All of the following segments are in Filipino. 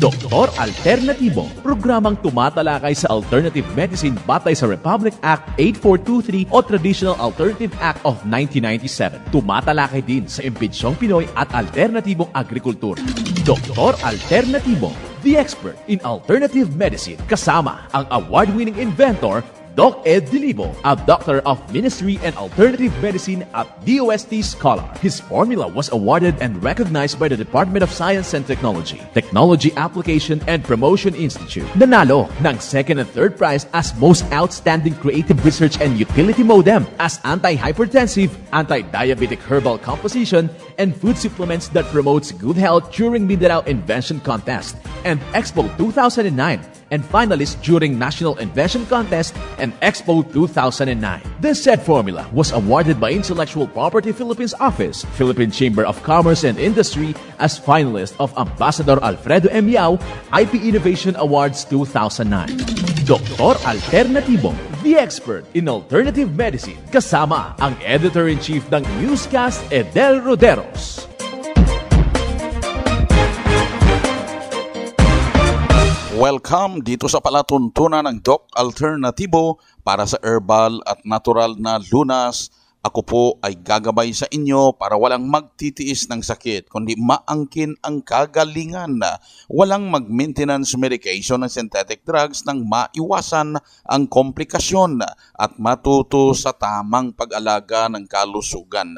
Doktor Alternatibo, programang tumatalakay sa alternative medicine batay sa Republic Act 8423 o Traditional Alternative Act of 1997. Tumatalakay din sa impinsyong Pinoy at alternatibong agrikultura. Doktor Alternatibo, the expert in alternative medicine, kasama ang award-winning inventor Doc Ed Dilibo, a doctor of ministry and alternative medicine at DOST Scholar. His formula was awarded and recognized by the Department of Science and Technology, Technology Application and Promotion Institute. Nanalo ng second and third prize as Most Outstanding Creative Research and Utility Modem as anti-hypertensive, anti-diabetic herbal composition, and food supplements that promotes good health during Mindanao Invention Contest and Expo 2009 and finalist during National Invention Contest and Expo 2009. This said formula was awarded by Intellectual Property Philippines Office, Philippine Chamber of Commerce and Industry as finalist of Ambassador Alfredo M. Yao IP Innovation Awards 2009. Dr. Alternativo, the expert in alternative medicine, kasama ang editor-in-chief ng newscast Edel Roderos. Welcome dito sa palatuntunan ng Doc Alternatibo para sa herbal at natural na lunas. Ako po ay gagabay sa inyo para walang magtitiis ng sakit, kundi maangkin ang kagalingan walang mag-maintenance medication ng synthetic drugs nang maiwasan ang komplikasyon at matuto sa tamang pag-alaga ng kalusugan.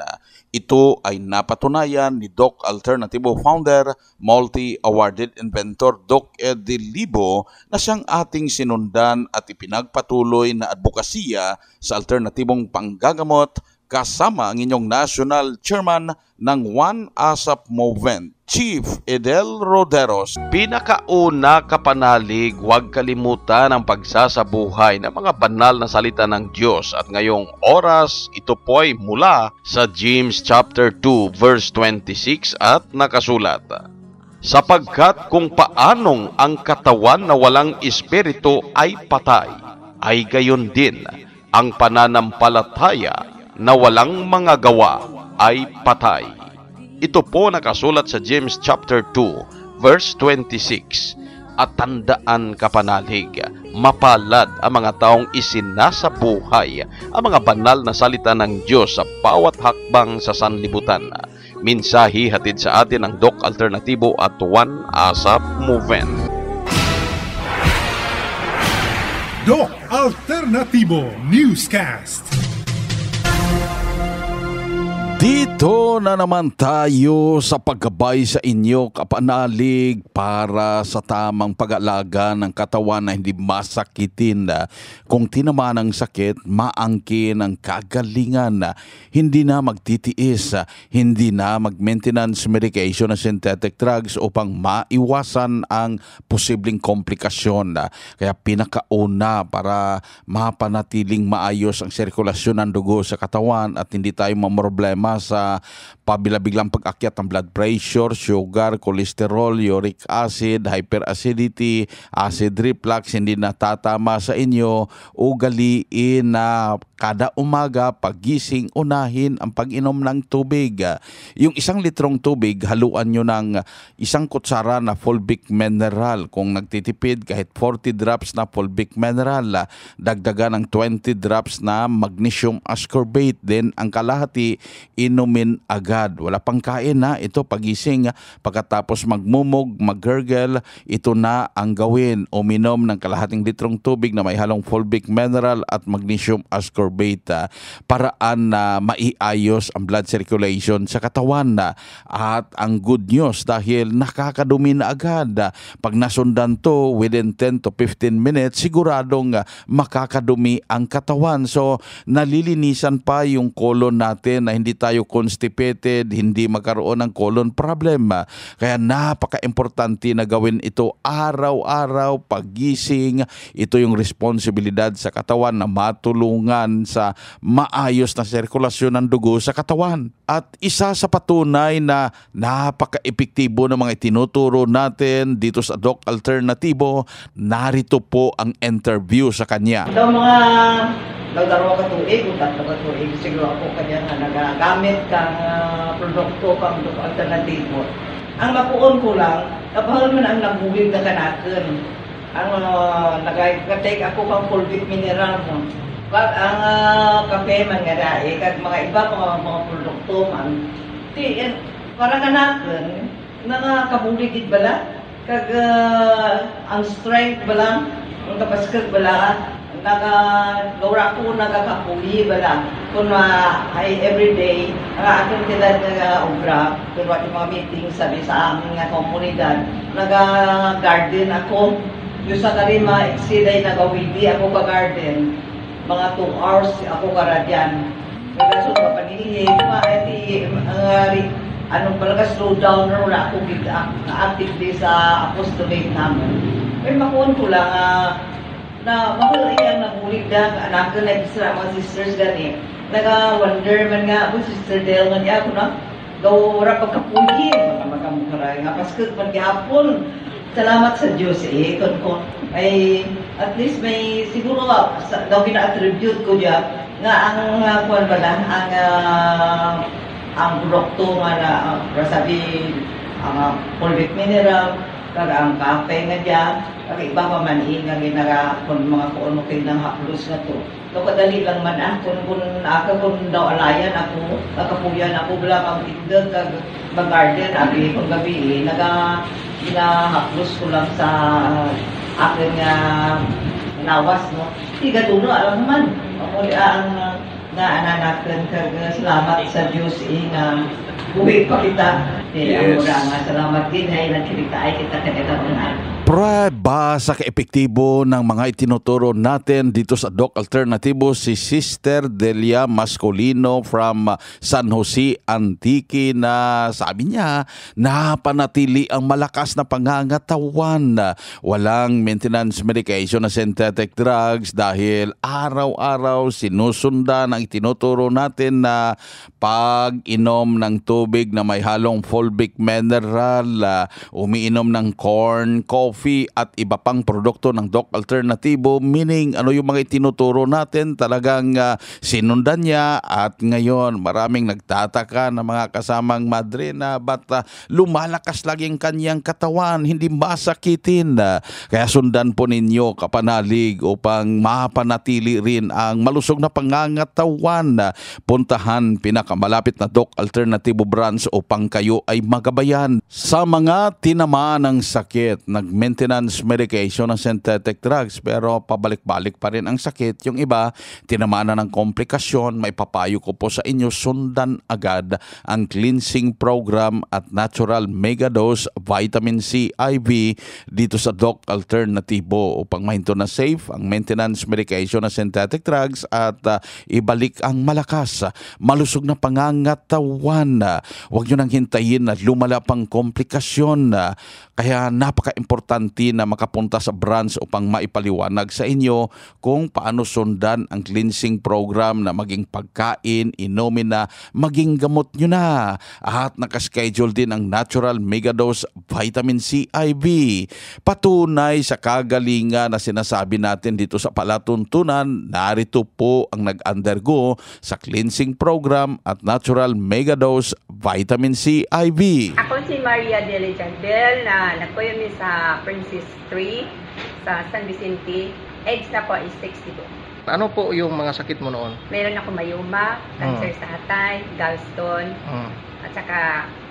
Ito ay napatunayan ni Doc Alternativo founder, multi-awarded inventor Doc Eddie Libo na siyang ating sinundan at ipinagpatuloy na advokasya sa alternatibong panggagamot kasama ang inyong national chairman ng One ASAP Movement, Chief Edel Roderos. Pinakauna kapanalig, huwag kalimutan ang pagsasabuhay ng mga banal na salita ng Diyos at ngayong oras ito po ay mula sa James chapter 2 verse 26 at nakasulat. Sapagkat kung paanong ang katawan na walang espiritu ay patay, ay gayon din ang pananampalataya na walang mga gawa ay patay. Ito po nakasulat sa James chapter 2 verse 26. At tandaan kapanalig, mapalad ang mga taong isinasabuhay ang mga banal na salita ng Diyos sa bawat hakbang sa sanlibutan. Minsahi hatid sa atin ng Doc Alternatibo at One Asap Movement. Doc Alternativo Newscast. Dito na naman tayo sa paggabay sa inyo kapanalig para sa tamang pag-alaga ng katawan na hindi masakitin. Kung tinamaan ng sakit, maangkin ang kagalingan. Hindi na magtitiis, hindi na mag-maintenance medication na synthetic drugs upang maiwasan ang posibleng komplikasyon. Kaya pinakauna para mapanatiling maayos ang sirkulasyon ng dugo sa katawan at hindi tayo mamroblema sa pabilabiglang pag-akyat ng blood pressure, sugar, cholesterol, uric acid, hyperacidity, acid reflux, hindi natatama sa inyo, ugaliin na kada umaga pagising unahin ang pag-inom ng tubig. Yung isang litrong tubig, haluan nyo ng isang kutsara na fulvic mineral. Kung nagtitipid, kahit 40 drops na fulvic mineral, dagdagan ng 20 drops na magnesium ascorbate. Then ang kalahati, inumin agad. Wala pang kain na. Ito pagising pagkatapos magmumog, mag-gurgle, ito na ang gawin. Uminom ng kalahating litrong tubig na may halong fulvic mineral at magnesium ascorbate paraan na maiayos ang blood circulation sa katawan na at ang good news dahil nakakadumi na agad pag nasundan to within 10 to 15 minutes siguradong makakadumi ang katawan. So nalilinisan pa yung colon natin na hindi tayo constipated, hindi magkaroon ng colon problem. Kaya napaka-importante na gawin ito araw-araw, pagising. Ito yung responsibilidad sa katawan na matulungan sa maayos na sirkulasyon ng dugo sa katawan. At isa sa patunay na napaka-epektibo ng mga itinuturo natin dito sa Doc Alternativo, narito po ang interview sa kanya. Daw mga dagdaro ka tuig, tatlo ka tuig, siguro ako kanya nga nagagamit kang ah, produkto kang alternatibo. Ang mapuon ko lang, Kapahal man ang nabulig na kanakin. Ang uh, nag-take ako kang fulvic mineral mo. Pag ang ah, kape man nga dae, kag mga iba mga mga produkto man, ti yan, para kanakin, nakakabuligid bala, kag ah, ang strength bala, ang kapaskag bala, naga gaura ko nagakapuli bala kun ma ay everyday ang aking tilad nga obra kun wa mga meeting sabi sa aming nga komunidad naga garden ako. Yung sa kali ma-exceed ay nagawidi ako ka garden mga 2 hours ako kara dyan Nagaso pa panilihin, maati, ang anong palaga slow down na wala ako gid na active sa apostolate namin. May makuha ko lang ah, na mahal iya nabulig na anak ko na isra mga sisters gani. Naga-wonder man nga ako sister Del nga niya ako na daw wala pagkapuyi mga magamukara nga paskut man gihapon. Salamat sa Diyos eh kun ko ay at least may siguro ah, sa, daw gina-attribute ko diya nga ang uh, kuwan ba lang ang ah, ang produkto nga na uh, sabi ang uh, fulvic mineral kag ang kape nga diyan kag iba pa man eh, nga ginaga kun mga kuon mo kay nang haplos nga to do kadali lang man ah kun kun ako kun daw alayan ako nakapuyan ako bala kag tindog kag mag-garden abi pag gabi eh, naga ginahaplos ko lang sa uh, akin nga nawas no tiga dulo alam naman ako ang uh, nga ananakan kag uh, salamat sa Dios eh, nga buhi pa kita eh Yes. yes. nga salamat din ay nagkita ay kita kada Pre, ba sa kaepektibo ng mga itinuturo natin dito sa Doc Alternativo si Sister Delia Mascolino from uh, San Jose Antique na sabi niya napanatili ang malakas na pangangatawan. Walang maintenance medication na synthetic drugs dahil araw-araw sinusundan ang itinuturo natin na pag-inom ng tubig na may halong fulvic mineral, uh, umiinom ng corn, coffee at iba pang produkto ng Doc Alternativo meaning ano yung mga itinuturo natin talagang uh, sinundan niya at ngayon maraming nagtataka na mga kasamang madre na ba't uh, lumalakas lagi ang kanyang katawan hindi masakitin. Uh, kaya sundan po ninyo kapanalig upang mapanatili rin ang malusog na pangangatawan. Uh, puntahan pinakamalapit na Doc Alternativo branch upang kayo ay magabayan. Sa mga tinamaan ng sakit nag-maintenance medication ng synthetic drugs pero pabalik-balik pa rin ang sakit. Yung iba tinamaan na ng komplikasyon. May papayo ko po sa inyo sundan agad ang cleansing program at natural megadose vitamin C IV dito sa Doc Alternativo upang mahinto na safe ang maintenance medication ng synthetic drugs at uh, ibalik ang malakas malusog na pangangatawan. Huwag nyo nang hintayin na lumala pang komplikasyon. Kaya napaka-importante na makapunta sa branch upang maipaliwanag sa inyo kung paano sundan ang cleansing program na maging pagkain, inumin na, maging gamot nyo na. At nakaschedule din ang Natural Megadose Vitamin C IV. Patunay sa kagalingan na sinasabi natin dito sa palatuntunan, narito po ang nag-undergo sa cleansing program at Natural Megadose Vitamin C IV. Ako si Maria de Lejandel na nagpuyumi sa Princess 3 sa San Vicente. Age na po is 62. Ano po yung mga sakit mo noon? Meron ako mayuma, cancer sa atay, gallstone, Mm. at saka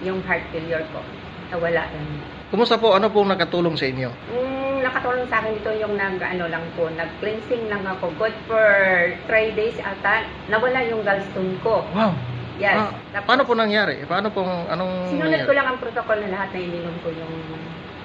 yung heart failure ko. Nawala lang. Kumusta po? Ano pong nakatulong sa inyo? Mm, nakatulong sa akin dito yung nag, ano lang po, nag-cleansing lang ako. Good for 3 days ata. Nawala yung gallstone ko. Wow! Yes. Ah, Tapos, paano po nangyari? Paano pong anong Sinunod nangyari? ko lang ang protocol na lahat na ininom ko yung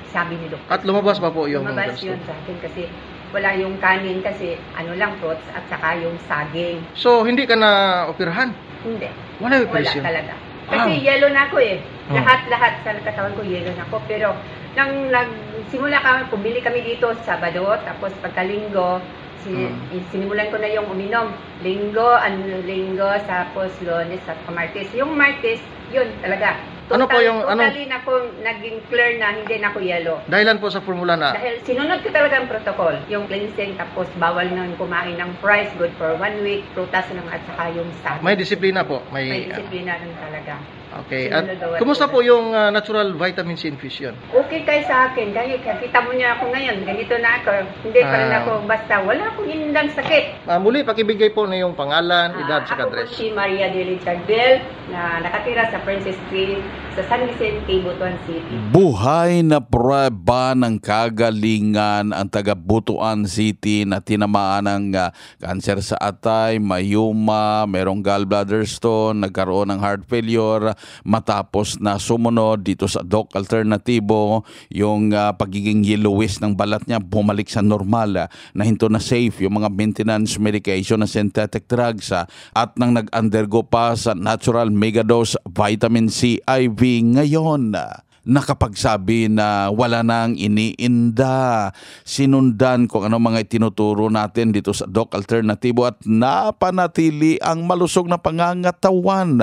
sabi ni Dr. At lumabas pa po yung Lumabas gallstone? yun sa akin kasi wala yung kanin kasi ano lang fruits at saka yung saging. So, hindi ka na operahan? Hindi. Wala yung Wala presyo? talaga. Kasi Wow. yellow na ako eh. Lahat-lahat sa katawan ko yellow na ako. Pero nang nagsimula kami, pumili kami dito Sabado, tapos pagkalinggo, si, Hmm. sinimulan ko na yung uminom. Linggo, ano, linggo, tapos lunes at martes. Yung martes, yun talaga. Ano po yung- ano- Totally na ako naging clear na hindi na ako yellow. Dahilan po sa formula na Dahil sinunod ko talaga ang protocol. Yung cleansing, tapos bawal nang kumain ng fries, good for one week, prutas lang at saka yung saging. may disiplina po. May May, disiplina lang talaga. Okay. At Sinunod kumusta po yung ah, natural vitamin C infusion? Okay kayo sa akin. Dahil kita mo niya ako ngayon. Ganito na ako. Hindi pa rin Ah. ako basta. Wala akong inindang sakit. Ah, muli, pakibigay po na yung pangalan, edad, Ah, sa ako po address. si Maria de Lichardel na nakatira sa Princess Street sa San Vicente, Butuan City. Buhay na prueba ng kagalingan ang taga Butuan City na tinamaan ng ah, kanser sa atay, mayuma, merong gallbladder stone, nagkaroon ng heart failure matapos na sumunod dito sa Doc Alternatibo yung ah, pagiging yellowish ng balat niya bumalik sa normal ah, na hinto na safe yung mga maintenance medication na synthetic drugs ah, at nang nag-undergo pa sa natural megadose vitamin C IV ngayon. ah, nakapagsabi na wala nang iniinda. Sinundan kung ano mga itinuturo natin dito sa Doc Alternatibo at napanatili ang malusog na pangangatawan.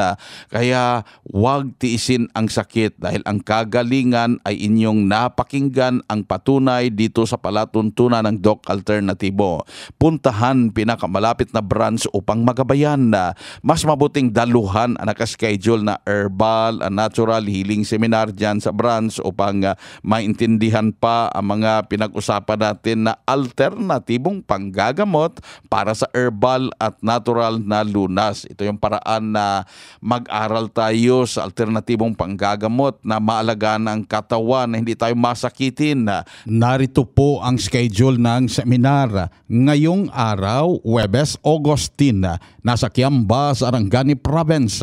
Kaya huwag tiisin ang sakit dahil ang kagalingan ay inyong napakinggan ang patunay dito sa palatuntunan ng Doc Alternatibo. Puntahan pinakamalapit na branch upang magabayan mas mabuting daluhan ang nakaschedule na herbal, a natural healing seminar dyan sa branch upang uh, maintindihan pa ang mga pinag-usapan natin na alternatibong panggagamot para sa herbal at natural na lunas. Ito yung paraan na mag-aral tayo sa alternatibong panggagamot na maalagaan ang katawan na hindi tayo masakitin. Narito po ang schedule ng seminar. Ngayong araw, Webes Augustin, nasa Kiamba sa Arangani Province.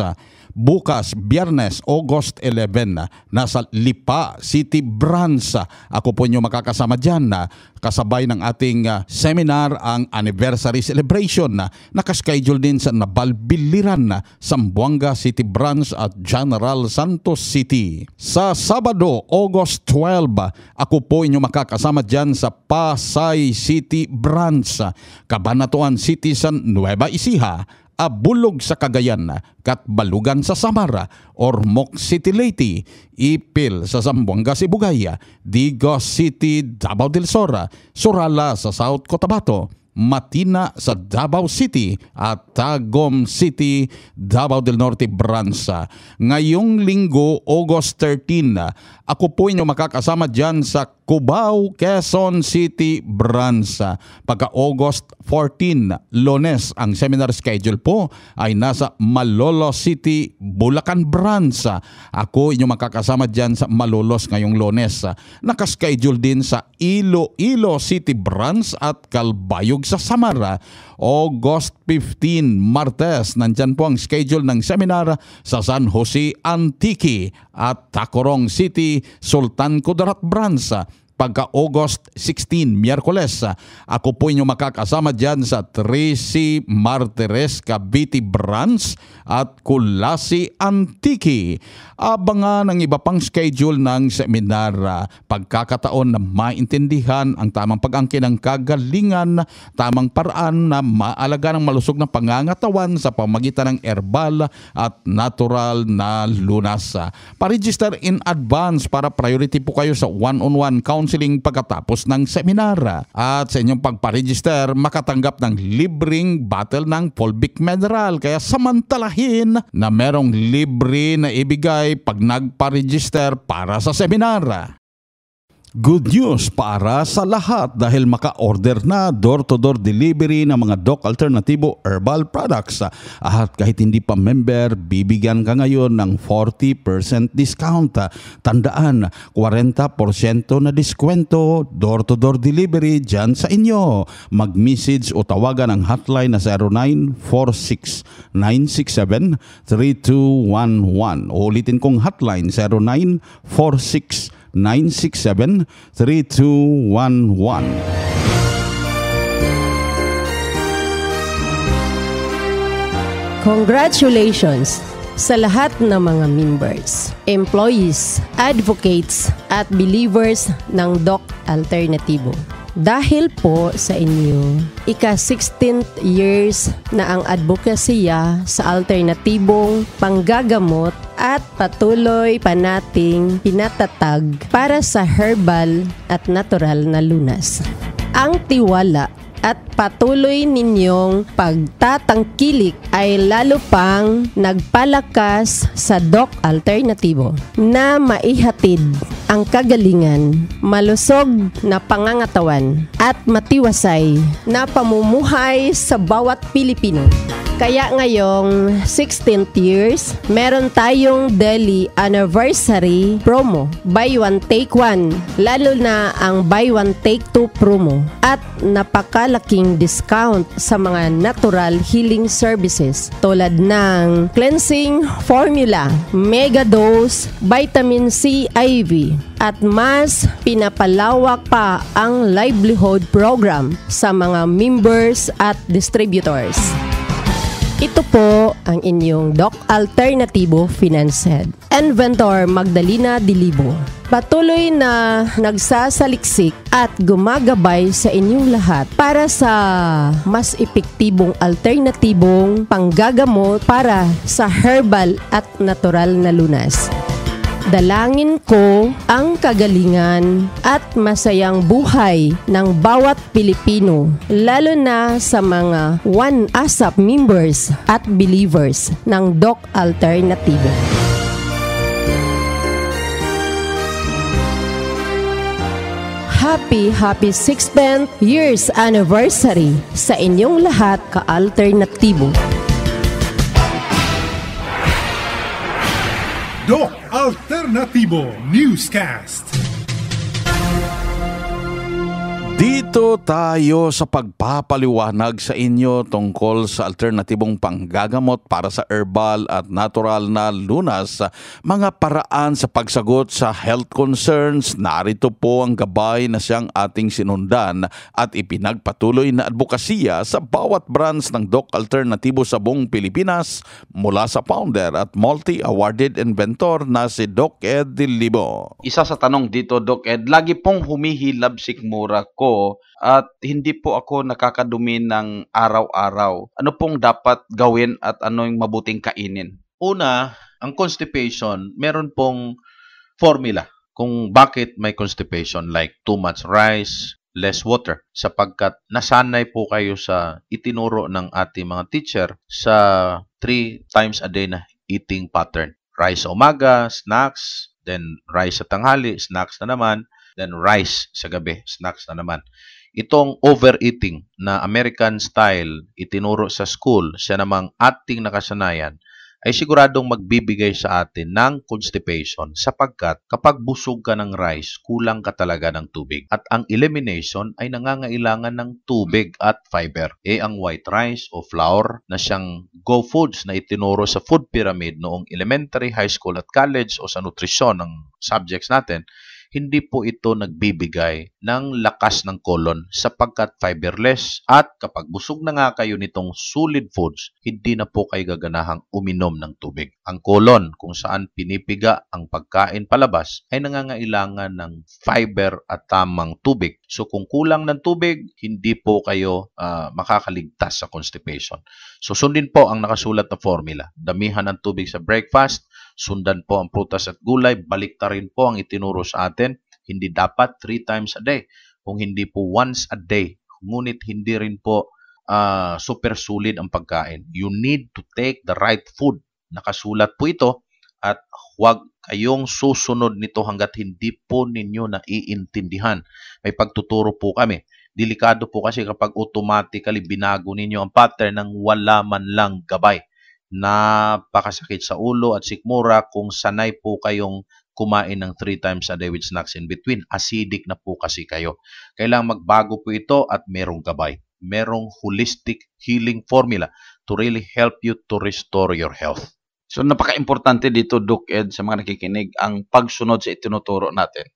Bukas, Biyernes, August 11, nasa Lipa City Branch. Ako po nyo makakasama dyan. Kasabay ng ating ah, seminar ang anniversary celebration na nakaschedule din sa Nabalbiliran, Sambuanga City Branch at General Santos City. Sa Sabado, August 12, ako po inyo makakasama dyan sa Pasay City Branch, Cabanatuan City sa Nueva Ecija, Abulog sa Cagayan, Katbalugan sa Samara, Ormoc City Leyte, Ipil sa Zamboanga Sibugaya, Digos City, Davao del Sora, Surala sa South Cotabato, Matina sa Davao City at Tagum City, Davao del Norte Branch. Ngayong linggo, August 13, ako po inyo makakasama dyan sa Cubao, Quezon City Branch. Pagka August 14, Lones, ang seminar schedule po ay nasa Malolo City, Bulacan Branch. Ako inyo makakasama dyan sa Malolos ngayong Lones. Nakaschedule din sa Iloilo City Branch at Calbayog sa Samara. August 15, Martes, nandyan po ang schedule ng seminar sa San Jose Antique at Tacorong City, Sultan Kudarat Branch pagka August 16, Miyerkules. Ako po inyo makakasama dyan sa Tracy Martires Cavite Branch at Kulasi Antique. Abangan ang iba pang schedule ng seminar. Pagkakataon na maintindihan ang tamang pag-angkin ng kagalingan, tamang paraan na maalaga ng malusog na pangangatawan sa pamagitan ng herbal at natural na lunas. Paregister in advance para priority po kayo sa one-on-one counseling pagkatapos ng seminar. At sa inyong pagparegister, makatanggap ng libreng bottle ng Fulvic Mineral. Kaya samantalahin na merong libre na ibigay pag nagparegister para sa seminar. Good news para sa lahat dahil maka-order na door-to-door delivery ng mga Doc Alternativo Herbal Products. At kahit hindi pa member, bibigyan ka ngayon ng 40% discount. Tandaan, 40% na diskwento, door-to-door delivery dyan sa inyo. Mag-message o tawagan ang hotline na 0946 967 3211. Ulitin kong hotline 0946 967-3211. Congratulations sa lahat ng mga members, employees, advocates at believers ng Doc Alternativo. Dahil po sa inyo, ika-16th years na ang advokasya sa alternatibong panggagamot at patuloy pa nating pinatatag para sa herbal at natural na lunas. Ang tiwala at patuloy ninyong pagtatangkilik ay lalo pang nagpalakas sa Doc Alternatibo na maihatid ang kagalingan, malusog na pangangatawan at matiwasay na pamumuhay sa bawat Pilipino. Kaya ngayong 16th years, meron tayong daily anniversary promo. Buy one, take one. Lalo na ang buy one, take two promo. At napakalaking discount sa mga natural healing services tulad ng cleansing formula, mega dose, vitamin C IV, at mas pinapalawak pa ang livelihood program sa mga members at distributors. Ito po ang inyong Doc Alternativo Finance Head. Inventor Magdalena Dilibo. Patuloy na nagsasaliksik at gumagabay sa inyong lahat para sa mas epektibong alternatibong panggagamot para sa herbal at natural na lunas. Dalangin ko ang kagalingan at masayang buhay ng bawat Pilipino, lalo na sa mga One ASAP members at believers ng Doc Alternativo. Happy, happy 16th years anniversary sa inyong lahat ka-alternatibo. Doc Alternativo Newscast. Dito tayo sa pagpapaliwanag sa inyo tungkol sa alternatibong panggagamot para sa herbal at natural na lunas, mga paraan sa pagsagot sa health concerns. Narito po ang gabay na siyang ating sinundan at ipinagpatuloy na advokasya sa bawat branch ng Doc Alternatibo sa buong Pilipinas mula sa founder at multi-awarded inventor na si Doc Ed Dilibo. Isa sa tanong dito, Doc Ed, lagi pong humihilab sikmura ko at hindi po ako nakakadumi ng araw-araw. Ano pong dapat gawin at ano yung mabuting kainin? Una, ang constipation, meron pong formula kung bakit may constipation like too much rice, less water sapagkat nasanay po kayo sa itinuro ng ating mga teacher sa 3 times a day na eating pattern. Rice umaga, snacks, then rice sa tanghali, snacks na naman, then rice sa gabi, snacks na naman. Itong overeating na American style itinuro sa school, siya namang ating nakasanayan, ay siguradong magbibigay sa atin ng constipation sapagkat kapag busog ka ng rice, kulang ka talaga ng tubig. At ang elimination ay nangangailangan ng tubig at fiber. E ang white rice o flour na siyang go foods na itinuro sa food pyramid noong elementary, high school at college o sa nutrisyon ng subjects natin, hindi po ito nagbibigay ng lakas ng colon sapagkat fiberless at kapag busog na nga kayo nitong solid foods, hindi na po kayo gaganahang uminom ng tubig. Ang colon kung saan pinipiga ang pagkain palabas ay nangangailangan ng fiber at tamang tubig. So kung kulang ng tubig, hindi po kayo uh, makakaligtas sa constipation. So sundin po ang nakasulat na formula. Damihan ng tubig sa breakfast, sundan po ang prutas at gulay, balikta rin po ang itinuro sa atin. Hindi dapat 3 times a day, kung hindi po once a day. Ngunit hindi rin po uh, super sulit ang pagkain. You need to take the right food. Nakasulat po ito at huwag kayong susunod nito hanggat hindi po ninyo naiintindihan. May pagtuturo po kami. Delikado po kasi kapag automatically binago ninyo ang pattern ng wala man lang gabay napakasakit sa ulo at sikmura kung sanay po kayong kumain ng 3 times a day with snacks in between. Acidic na po kasi kayo. Kailangan magbago po ito at merong gabay. Merong holistic healing formula to really help you to restore your health. So napaka-importante dito, Doc Ed, sa mga nakikinig, ang pagsunod sa itinuturo natin.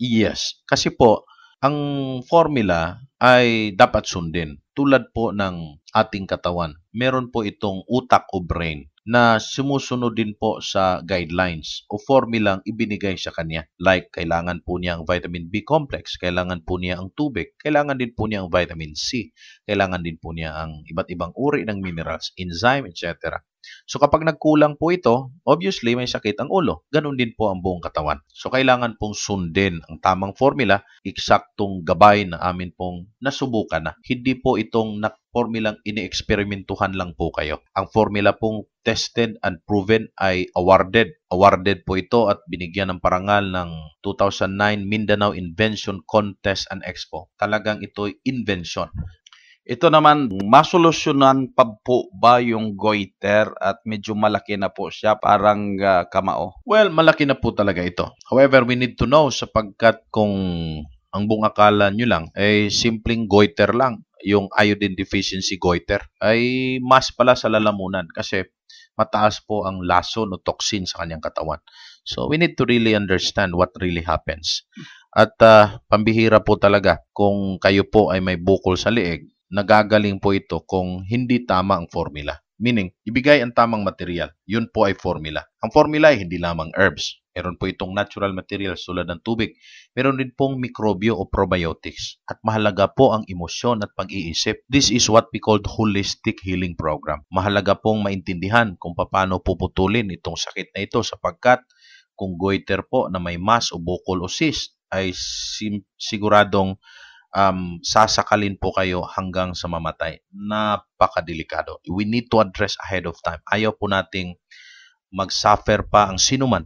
Yes, kasi po, ang formula ay dapat sundin. Tulad po ng ating katawan, meron po itong utak o brain na sumusunod din po sa guidelines o formulang ibinigay sa kanya. Like, kailangan po niya ang vitamin B complex, kailangan po niya ang tubig, kailangan din po niya ang vitamin C, kailangan din po niya ang iba't ibang uri ng minerals, enzyme, etc. So kapag nagkulang po ito, obviously may sakit ang ulo. Ganon din po ang buong katawan. So kailangan pong sundin ang tamang formula, eksaktong gabay na amin pong nasubukan na. Hindi po itong na formulang inieksperimentuhan lang po kayo. Ang formula pong tested and proven ay awarded. Awarded po ito at binigyan ng parangal ng 2009 Mindanao Invention Contest and Expo. Talagang ito'y invention. Ito naman, masolusyonan pa po ba yung goiter at medyo malaki na po siya, parang ah, kamao? Well, malaki na po talaga ito. However, we need to know sapagkat kung ang buong akala nyo lang ay simpleng goiter lang, yung iodine deficiency goiter, ay mas pala sa lalamunan kasi mataas po ang lason o toxin sa kanyang katawan. So, we need to really understand what really happens. At ah, pambihira po talaga kung kayo po ay may bukol sa liig, nagagaling po ito kung hindi tama ang formula. Meaning, ibigay ang tamang material. Yun po ay formula. Ang formula ay hindi lamang herbs. Meron po itong natural materials tulad ng tubig. Meron din pong mikrobyo o probiotics. At mahalaga po ang emosyon at pag-iisip. This is what we called holistic healing program. Mahalaga pong maintindihan kung paano puputulin itong sakit na ito sapagkat kung goiter po na may mass o bukol o cyst ay sim- siguradong um, sasakalin po kayo hanggang sa mamatay. Napakadelikado. We need to address ahead of time. Ayaw po nating mag-suffer pa ang sinuman,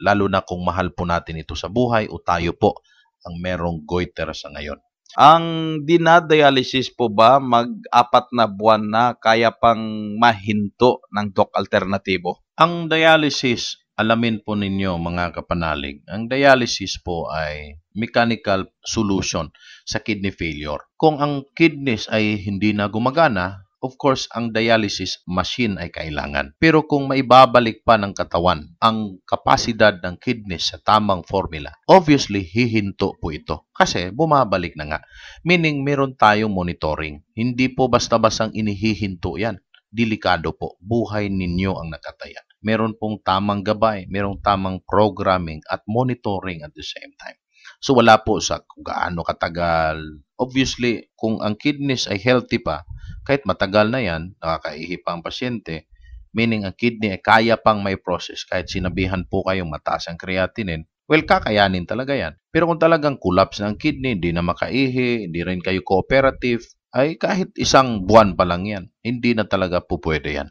lalo na kung mahal po natin ito sa buhay o tayo po ang merong goiter sa ngayon. Ang dinadialysis po ba mag-apat na buwan na kaya pang mahinto ng doc alternatibo? Ang dialysis, alamin po ninyo mga kapanalig, ang dialysis po ay mechanical solution sa kidney failure. Kung ang kidneys ay hindi na gumagana, of course, ang dialysis machine ay kailangan. Pero kung maibabalik pa ng katawan ang kapasidad ng kidneys sa tamang formula, obviously, hihinto po ito. Kasi bumabalik na nga. Meaning, meron tayong monitoring. Hindi po basta-bastang inihihinto yan. Delikado po. Buhay ninyo ang nakataya. Meron pong tamang gabay, merong tamang programming at monitoring at the same time. So wala po sa kung gaano katagal. Obviously, kung ang kidneys ay healthy pa, kahit matagal na yan, nakakaihi pa ang pasyente, meaning ang kidney ay kaya pang may process kahit sinabihan po kayong mataas ang creatinine, well, kakayanin talaga yan. Pero kung talagang collapse ng kidney, hindi na makaihi, hindi rin kayo cooperative, ay kahit isang buwan pa lang yan, hindi na talaga po pwede yan.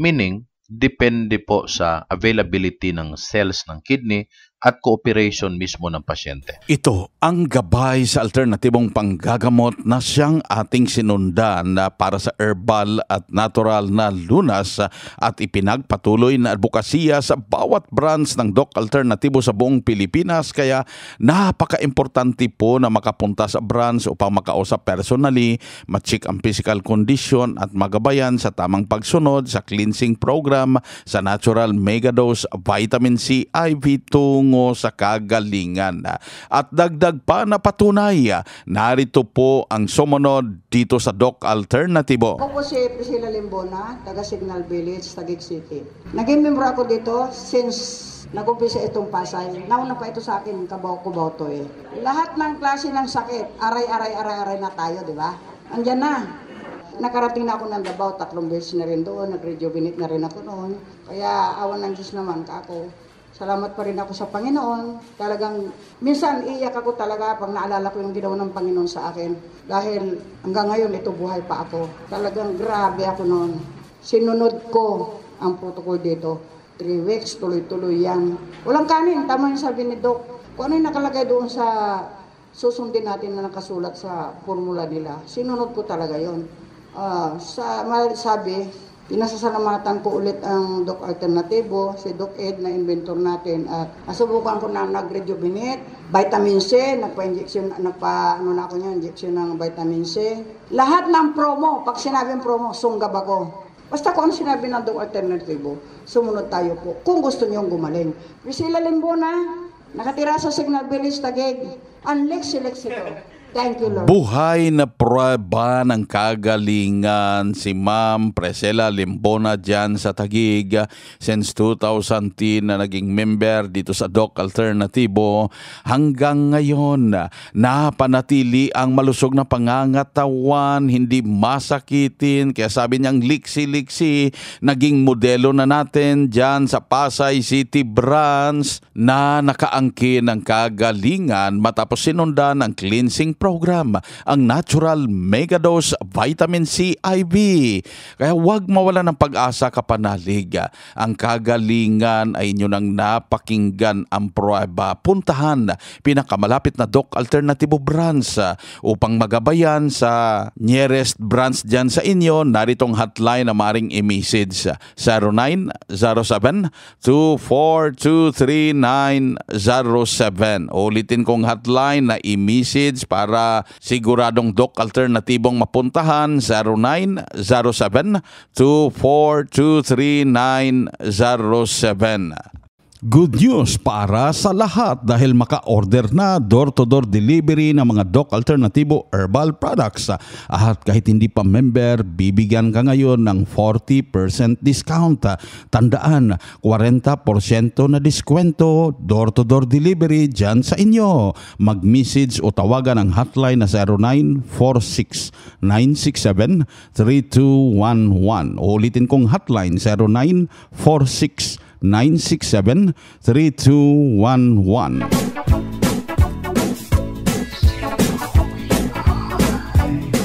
Meaning, depende po sa availability ng cells ng kidney at cooperation mismo ng pasyente. Ito ang gabay sa alternatibong panggagamot na siyang ating sinundan para sa herbal at natural na lunas at ipinagpatuloy na advokasya sa bawat branch ng Doc Alternatibo sa buong Pilipinas kaya napaka-importante po na makapunta sa branch upang makausap personally, ma-check ang physical condition at magabayan sa tamang pagsunod sa cleansing program sa natural megadose vitamin C IV tungo sa kagalingan. At dagdag pa na patunay, narito po ang sumunod dito sa Doc Alternatibo. Ako po si Priscilla Limbona, taga Signal Village, Taguig City. Naging member ako dito since nag-umpisa itong Pasay. Nauna pa ito sa akin, kabaw-kubaw to eh. Lahat ng klase ng sakit, aray-aray, aray-aray na tayo, di ba? Andyan na. Nakarating na ako ng Davao, tatlong beses na rin doon, nag-rejuvenate na rin ako noon. Kaya awan ng Diyos naman kako. Salamat pa rin ako sa Panginoon. Talagang, minsan iiyak ako talaga pag naalala ko yung ginawa ng Panginoon sa akin. Dahil hanggang ngayon, ito buhay pa ako. Talagang grabe ako noon. Sinunod ko ang protocol dito. Three weeks, tuloy-tuloy yan. Walang kanin, tama yung sabi ni Doc. Kung ano yung nakalagay doon sa susundin natin na nakasulat sa formula nila, sinunod ko talaga yon. Ah, sa sabi, pinasasalamatan ko ulit ang Doc Alternativo, si Doc Ed na inventor natin at nasubukan ko na nag-rejuvenate, vitamin C, nagpa-injection, nagpa, ano na ako niya, injection ng vitamin C. Lahat ng promo, pag sinabing promo, sunggab ako. Basta kung ano sinabi ng Doc Alternativo, sumunod tayo po. Kung gusto niyong gumaling. Priscilla Limbona, nakatira sa Signal Village, Taguig. Unlex si Lex ito. Thank you, Lord. Buhay na prueba ng kagalingan. Si Ma'am Presela Limbona dyan sa Tagig since 2010 na naging member dito sa Doc Alternativo hanggang ngayon napanatili ang malusog na pangangatawan hindi masakitin. Kaya sabi niyang liksi-liksi naging modelo na natin dyan sa Pasay City branch na nakaangkin ng kagalingan matapos sinundan ang cleansing program, ang Natural Megadose Vitamin C IV. Kaya huwag mawala ng pag-asa kapanalig. Ang kagalingan ay inyo nang napakinggan ang prueba. Puntahan pinakamalapit na Doc Alternativo Branch upang magabayan sa nearest branch dyan sa inyo. Naritong hotline na maring i-message 0907 2423907. Ulitin kong hotline na i-message para siguradong doc alternatibong mapuntahan 0907 2423907. Good news para sa lahat dahil maka-order na door-to-door delivery ng mga Doc Alternativo Herbal Products. At kahit hindi pa member, bibigyan ka ngayon ng 40% discount. Tandaan, 40% na diskwento, door-to-door delivery dyan sa inyo. Mag-message o tawagan ang hotline na 0946 967 3211. Ulitin kong hotline 0946 967 3211.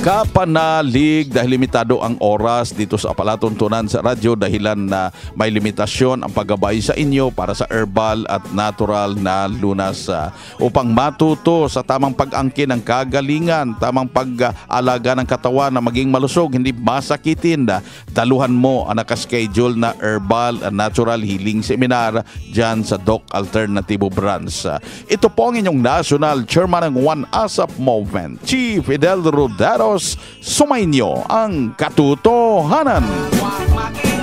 Kapanalig dahil limitado ang oras dito sa palatuntunan sa radyo dahilan na may limitasyon ang paggabay sa inyo para sa herbal at natural na lunas uh, upang matuto sa tamang pag-angkin ng kagalingan, tamang pag-alaga ng katawan na maging malusog, hindi masakitin. Uh, daluhan mo ang nakaschedule na herbal and natural healing seminar dyan sa Doc Alternativo Branch. Ito po ang inyong national chairman ng One ASAP Movement, Chief Fidel Rodero Diyos, sumainyo ang katotohanan. Huwag